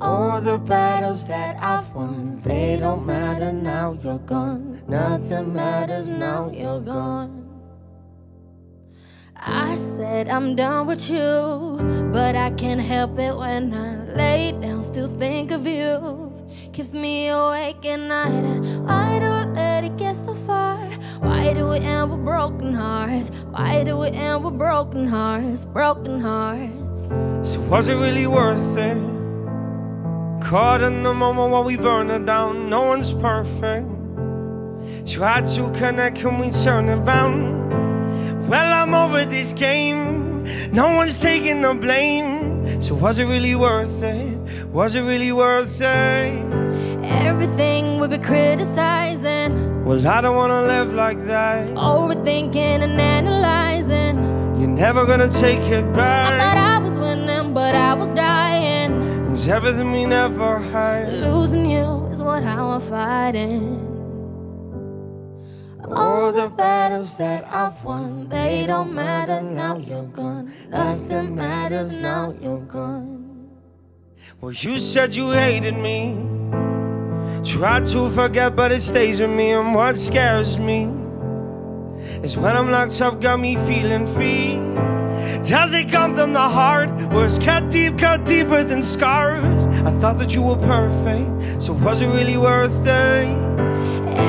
All the battles that I've won, they don't matter now you're gone. Nothing matters now you're gone. I said I'm done with you, but I can't help it when I lay down, still think of you. Keeps me awake at night. Why do we let it get so far? Why do we end with broken hearts? Why do we end with broken hearts? Broken hearts. So was it really worth it? Caught in the moment while we burn it down. No one's perfect. Tried to connect, can we turn it round? Well, I'm over this game. No one's taking the blame. So was it really worth it? Was it really worth it? Everything we be criticizing. Well, I don't wanna live like that. Overthinking and analyzing. You're never gonna take it back I thought I was winning, but I was dying. Everything we never had. Losing you is what I was fighting. All the battles that I've won, they don't matter now you're gone. Nothing matters now you're gone. Well, you said you hated me. Tried to forget, but it stays with me. And what scares me is when I'm locked up, got me feeling free. Does it come from the heart? Where it's cut deep, cut deeper than scars? I thought that you were perfect, so was it really worth it?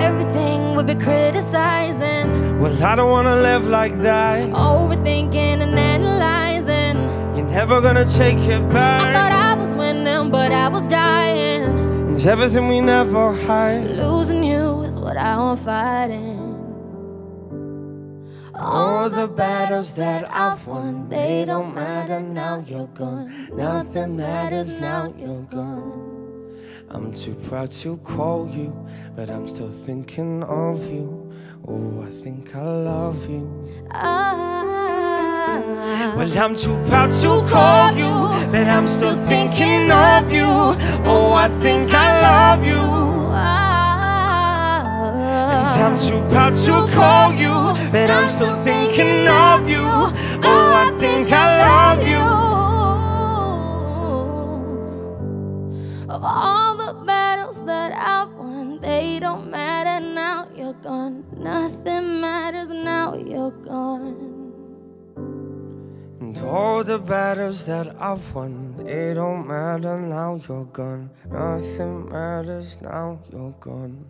Everything we be criticizing. Well, I don't wanna live like that. Overthinking and analyzing. You're never gonna take it back. I thought I was winning, but I was dying. It's everything we never had. Losing you is what I was fighting. All the battles that I've won, they don't matter now you're gone. Nothing matters now you're gone. I'm too proud to call you, but I'm still thinking of you. Oh, I think I love you. Ah, Well, I'm too proud to call you, but I'm still thinking of you. Oh, I think I love you. And ah, I'm too proud to call you, but I'm still thinking of you. Oh, I think I love you. Of all the battles that I've won, they don't matter now you're gone. Nothing matters now you're gone. And all the battles that I've won, they don't matter now you're gone. Nothing matters now you're gone.